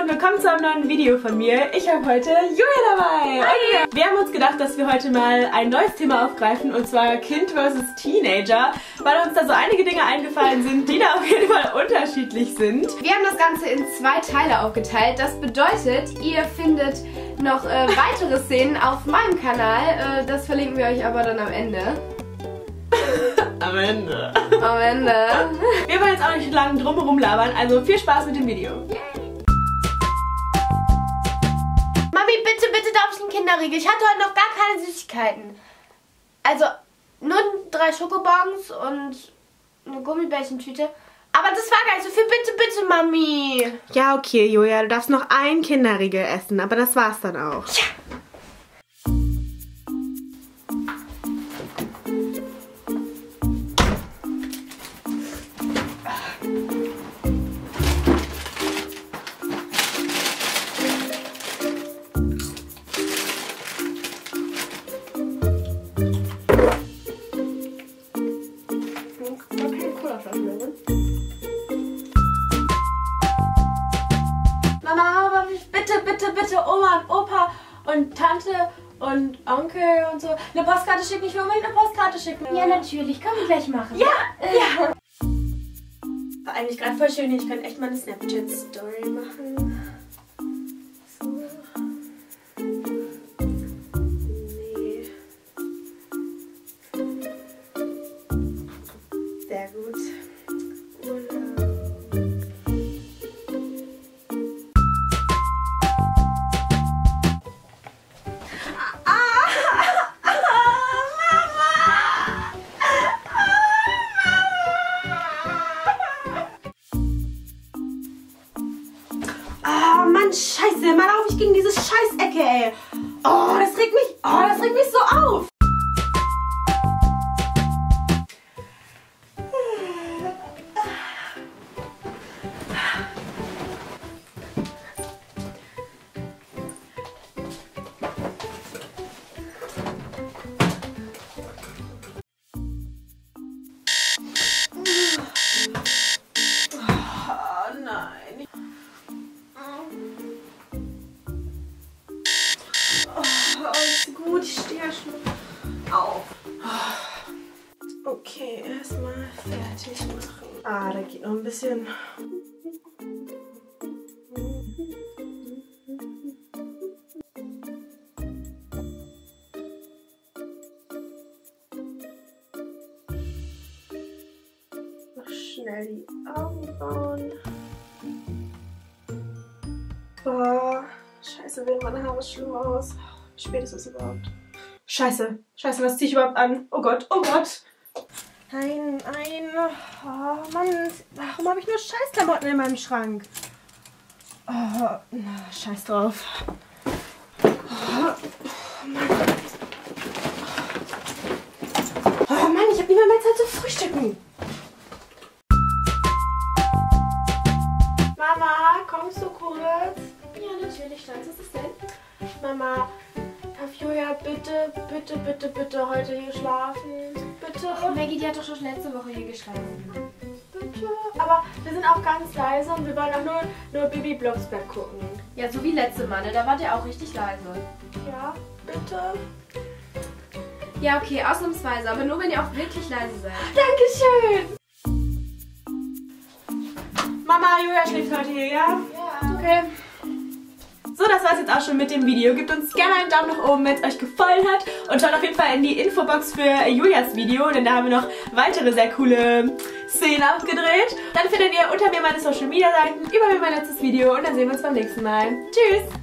und willkommen zu einem neuen Video von mir. Ich habe heute Julia dabei. Hi. Wir haben uns gedacht, dass wir heute mal ein neues Thema aufgreifen und zwar Kind versus Teenager, weil uns da so einige Dinge eingefallen sind, die da auf jeden Fall unterschiedlich sind. Wir haben das Ganze in zwei Teile aufgeteilt. Das bedeutet, ihr findet noch äh, weitere Szenen auf meinem Kanal. Äh, das verlinken wir euch aber dann am Ende. Am Ende. Am Ende. Wir wollen jetzt auch nicht lange drumherum labern, also viel Spaß mit dem Video. Mami, ich einen Kinderriegel? Ich hatte heute noch gar keine Süßigkeiten. Also nur drei Schokobons und eine Gummibärchentüte. Aber das war gar nicht so viel. Bitte, bitte, Mami. Ja, okay, Julia, du darfst noch einen Kinderriegel essen, aber das war's dann auch. Ja. Tante und Onkel und so eine Postkarte schicken. Ich will unbedingt eine Postkarte schicken. Ja, natürlich. Können wir gleich machen. Ja, ja. War eigentlich gerade voll schön. Ich könnte echt mal eine Snapchat-Story machen. Nee. Sehr gut. Scheiße, mal laufe ich gegen diese Scheißecke, ey. Oh, das regt mich, oh, das regt mich so auf. Auf. Okay, erstmal fertig machen. Ah, da geht noch ein bisschen. Noch schnell die Augenbrauen. Boah, scheiße, werden meine Haare schlimm aus. Wie spät ist es überhaupt? Scheiße, scheiße, was ziehe ich überhaupt an? Oh Gott, oh Gott. Nein, nein. Oh Mann, warum habe ich nur Scheißklamotten in meinem Schrank? Oh, na, scheiß drauf. Oh, Mann. Oh Mann, ich habe nicht mal mehr Zeit zu frühstücken. Mama, kommst du kurz? Ja, natürlich, Schatz. Was ist denn? Mama, Julia bitte, bitte, bitte, bitte heute hier schlafen? Bitte? Maggie, die hat doch schon letzte Woche hier geschlafen. Bitte? Aber wir sind auch ganz leise und wir wollen auch nur, nur Bibi Blocksberg gucken. Ja, so wie letzte Mal, ne? Da wart ihr auch richtig leise. Ja, bitte? Ja, okay, ausnahmsweise, aber nur wenn ihr auch wirklich leise seid. Dankeschön! Mama, Julia schläft heute hier, ja? Ja. Okay. So, das war's jetzt auch schon mit dem Video. Gebt uns gerne einen Daumen nach oben, wenn es euch gefallen hat. Und schaut auf jeden Fall in die Infobox für Julias Video, denn da haben wir noch weitere sehr coole Szenen aufgedreht. Dann findet ihr unter mir meine Social Media Seiten, über mir mein letztes Video und dann sehen wir uns beim nächsten Mal. Tschüss!